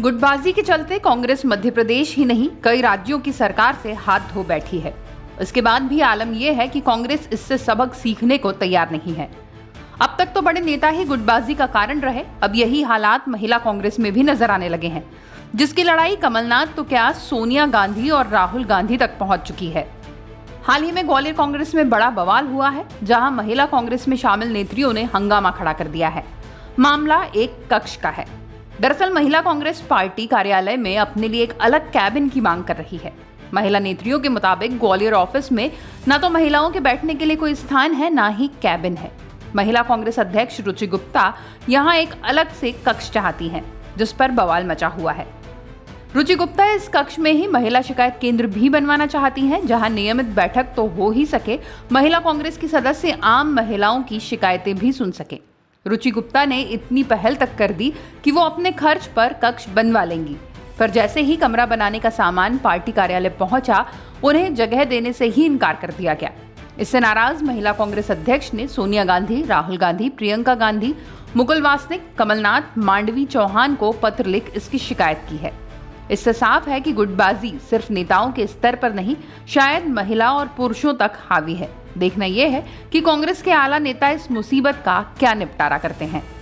गुटबाजी के चलते कांग्रेस मध्य प्रदेश ही नहीं, कई राज्यों की सरकार से हाथ धो बैठी है। इसके बाद भी आलम यह है कि कांग्रेस इससे सबक सीखने को तैयार नहीं है। अब तक तो बड़े नेता ही गुटबाजी का कारण रहे, अब यही हालात महिला कांग्रेस में भी नज़र आने लगे हैं। जिसकी लड़ाई कमलनाथ तो क्या सोनिया गांधी और राहुल गांधी तक पहुँच चुकी है। हाल ही में ग्वालियर कांग्रेस में बड़ा बवाल हुआ है, जहाँ महिला कांग्रेस में शामिल नेत्रियों ने हंगामा खड़ा कर दिया है। मामला एक कक्ष का है। दरअसल महिला कांग्रेस पार्टी कार्यालय में अपने लिए एक अलग कैबिन की मांग कर रही है। महिला नेत्रियों के मुताबिक ग्वालियर ऑफ़िस में न तो महिलाओं के बैठने के लिए कोई स्थान है, न ही कैबिन है। महिला कांग्रेस अध्यक्ष रुचि गुप्ता यहाँ एक अलग से कक्ष चाहती हैं, जिस पर बवाल मचा हुआ है। रुचि गुप्ता इस कक्ष में ही महिला शिकायत केंद्र भी बनवाना चाहती हैं, जहाँ नियमित बैठक तो हो ही सके। महिला कांग्रेस की सदस्य आम महिलाओं की शिकायतें भी सुन सके। रुचि गुप्ता ने इतनी पहल तक कर दी कि वो अपने खर्च पर कक्ष बनवा लेंगी। पर जैसे ही कमरा बनाने का सामान पार्टी कार्यालय पहुँचा, उन्हें जगह देने से ही इनकार कर दिया गया। इससे नाराज़ महिला कांग्रेस अध्यक्ष ने सोनिया गांधी, राहुल गांधी, प्रियंका गांधी मुकुल वासनिक कमलनाथ, मांडवी चौहान को पत्र लिख इसकी शिकायत की है। इससे साफ़ है कि गुटबाजी सिर्फ़ नेताओं के स्तर पर नहीं, शायद महिला और पुरुषों तक हावी है। देखना यह है कि कांग्रेस के आला नेता इस मुसीबत का क्या निपटारा करते हैं।